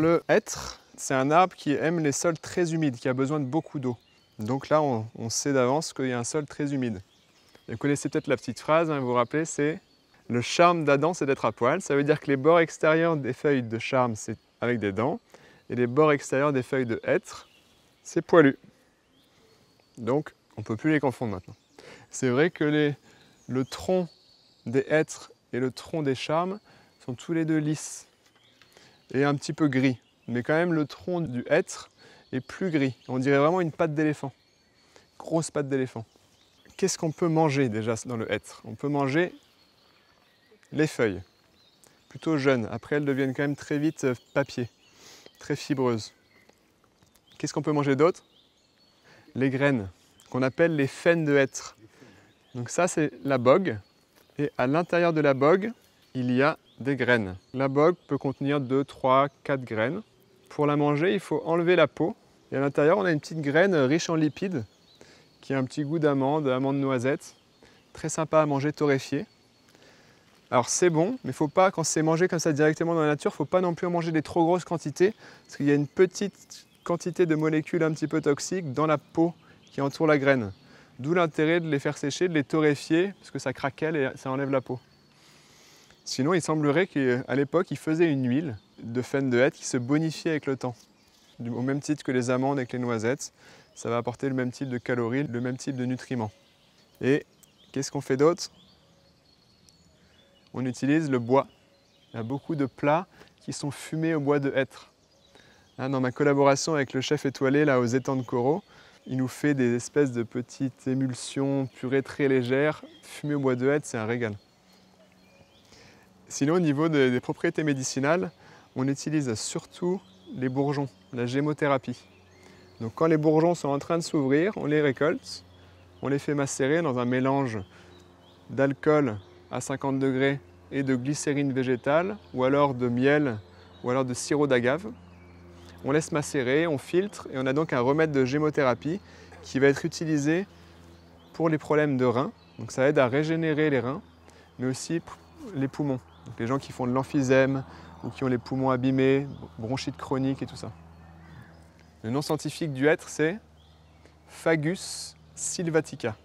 Le hêtre, c'est un arbre qui aime les sols très humides, qui a besoin de beaucoup d'eau. Donc là, on, sait d'avance qu'il y a un sol très humide. vous connaissez peut-être la petite phrase, hein, vous vous rappelez, c'est le charme d'Adam, c'est d'être à poil. Ça veut dire que les bords extérieurs des feuilles de charme, c'est avec des dents, et les bords extérieurs des feuilles de hêtre, c'est poilu. Donc, on ne peut plus les confondre maintenant. C'est vrai que le tronc des hêtres et le tronc des charmes sont tous les deux lisses et un petit peu gris. Mais quand même, le tronc du hêtre est plus gris. On dirait vraiment une patte d'éléphant. Grosse patte d'éléphant. Qu'est-ce qu'on peut manger déjà dans le hêtre? On peut manger les feuilles, plutôt jeunes. Après, elles deviennent quand même très vite euh, papier, très fibreuses. Qu'est-ce qu'on peut manger d'autre? Les graines, qu'on appelle les faines de hêtre. Donc ça, c'est la bogue. Et à l'intérieur de la bogue, il y a des graines. La bogue peut contenir 2, 3, 4 graines. Pour la manger, il faut enlever la peau. Et à l'intérieur, on a une petite graine riche en lipides qui a un petit goût d'amande, amande noisette. Très sympa à manger torréfié. Alors c'est bon, mais faut pas, quand c'est mangé comme ça directement dans la nature, faut pas non plus en manger des trop grosses quantités, parce qu'il y a une petite quantité de molécules un petit peu toxiques dans la peau qui entoure la graine. D'où l'intérêt de les faire sécher, de les torréfier, parce que ça craquelle et ça enlève la peau. Sinon, il semblerait qu'à l'époque, ils faisaient une huile de faine de hêtre qui se bonifiait avec le temps. Au même titre que les amandes avec les noisettes, ça va apporter le même type de calories, le même type de nutriments. Et qu'est-ce qu'on fait d'autre? On utilise le bois. Il y a beaucoup de plats qui sont fumés au bois de hêtre. Dans ma collaboration avec le chef étoilé là, aux étangs de coraux, il nous fait des espèces de petites émulsions purées très légères, fumées au bois de hêtre, c'est un régal. Sinon, au niveau des, propriétés médicinales, on utilise surtout les bourgeons, la gémothérapie. Donc quand les bourgeons sont en train de s'ouvrir, on les récolte, on les fait macérer dans un mélange d'alcool à 50 degrés et de glycérine végétale, ou alors de miel, ou alors de sirop d'agave. On laisse macérer, on filtre, et on a donc un remède de gémothérapie qui va être utilisé pour les problèmes de reins. Donc ça aide à régénérer les reins, mais aussi les poumons les gens qui font de l'emphysème ou qui ont les poumons abîmés, bronchite chronique et tout ça. Le nom scientifique du hêtre, c'est Fagus sylvatica.